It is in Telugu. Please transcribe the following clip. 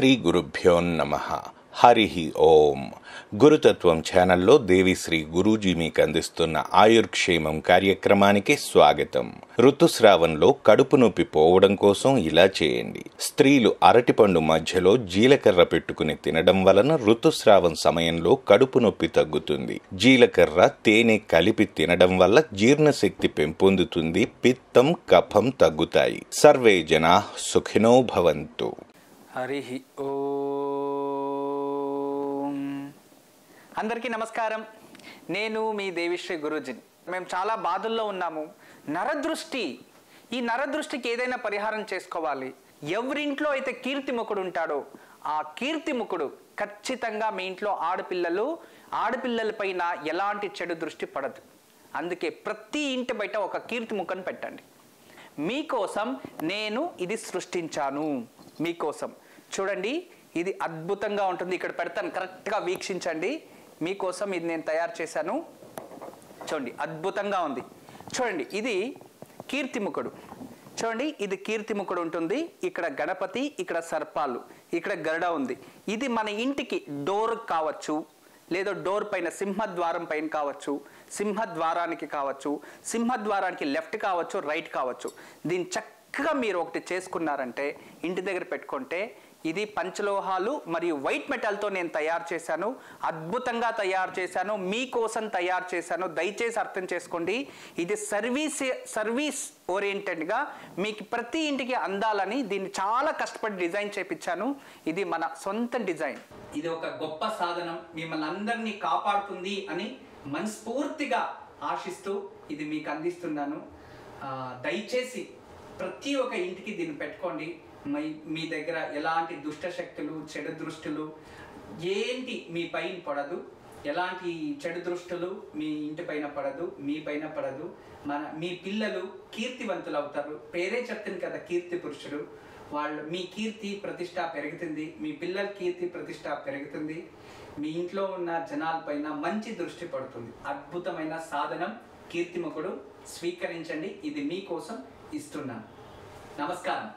శ్రీ గురుభ్యో నమ. హరి ఓం. గురుతత్వం ఛానల్లో దేవిశ్రీ గురూజీ మీకు అందిస్తున్న ఆయుర్క్షేమం కార్యక్రమానికి స్వాగతం. ఋతుస్రావంలో కడుపు నొప్పి పోవడం కోసం ఇలా చేయండి. స్త్రీలు అరటిపండు మధ్యలో జీలకర్ర పెట్టుకుని తినడం వలన ఋతుస్రావం సమయంలో కడుపు నొప్పి తగ్గుతుంది. జీలకర్ర తేనె కలిపి తినడం వల్ల జీర్ణశక్తి పెంపొందుతుంది పిత్తం కఫం తగ్గుతాయి. సర్వే జనా సుఖినో భవంతు. హరి ఓ. అందరికీ నమస్కారం. నేను మీ దేవిశ్రీ గురూజీని మేము చాలా బాధల్లో ఉన్నాము. నరదృష్టి. ఈ నరదృష్టికి ఏదైనా పరిహారం చేసుకోవాలి. ఎవరింట్లో అయితే కీర్తిముఖుడు ఉంటాడో ఆ కీర్తిముఖుడు ఖచ్చితంగా మీ ఇంట్లో ఆడపిల్లలు ఆడపిల్లలపైన ఎలాంటి చెడు దృష్టి పడదు. అందుకే ప్రతి ఇంటి బయట ఒక కీర్తిముఖను పెట్టండి. మీకోసం నేను ఇది సృష్టించాను. మీకోసం. చూడండి ఇది అద్భుతంగా ఉంటుంది. ఇక్కడ పెడతాను. కరెక్ట్గా వీక్షించండి. మీకోసం ఇది నేను తయారు చేశాను. చూడండి అద్భుతంగా ఉంది. చూడండి ఇది కీర్తిముఖుడు. చూడండి ఇది కీర్తిముఖుడు ఉంటుంది. ఇక్కడ గణపతి ఇక్కడ సర్పాలు ఇక్కడ గరుడ ఉంది. ఇది మన ఇంటికి డోర్ కావచ్చు లేదా డోర్ పైన సింహద్వారం పైన కావచ్చు సింహద్వారానికి కావచ్చు సింహద్వారానికి లెఫ్ట్ కావచ్చు రైట్ కావచ్చు. దీన్ని చక్కగా మీరు ఒకటి చేసుకున్నారంటే ఇంటి దగ్గర పెట్టుకుంటే ఇది పంచలోహాలు మరియు వైట్ మెటల్తో నేను తయారు చేశాను అద్భుతంగా తయారు చేశాను మీకోసం తయారు చేశాను దయచేసి అర్థం చేసుకోండి. ఇది సర్వీస్ సర్వీస్ ఓరియంటెడ్గా మీకు ప్రతి ఇంటికి అందాలని దీన్ని చాలా కష్టపడి డిజైన్ చేపించాను. ఇది మన సొంత డిజైన్. ఇది ఒక గొప్ప సాధనం. మిమ్మల్ని అందరినీ కాపాడుతుంది అని మనస్ఫూర్తిగా ఆశిస్తూ ఇది మీకు అందిస్తున్నాను. దయచేసి ప్రతి ఒక్క ఇంటికి దీన్ని పెట్టుకోండి. మీ మీ దగ్గర ఎలాంటి దుష్ట శక్తులు చెడు దృష్టులు ఏంటి మీ పైన పడదు. ఎలాంటి చెడు దృష్టులు మీ ఇంటి పైన పడదు మీ పైన పడదు. మన మీ పిల్లలు కీర్తివంతులు అవుతారు. పేరే చెప్తుంది కదా కీర్తి పురుషుడు. వాళ్ళు మీ కీర్తి ప్రతిష్ట పెరుగుతుంది. మీ పిల్లల కీర్తి ప్రతిష్ట పెరుగుతుంది. మీ ఇంట్లో ఉన్న జనాలపైన మంచి దృష్టి పడుతుంది. అద్భుతమైన సాధనం కీర్తిముఖుడు స్వీకరించండి. ఇది మీకోసం ఇస్తున్నాను. నమస్కారం.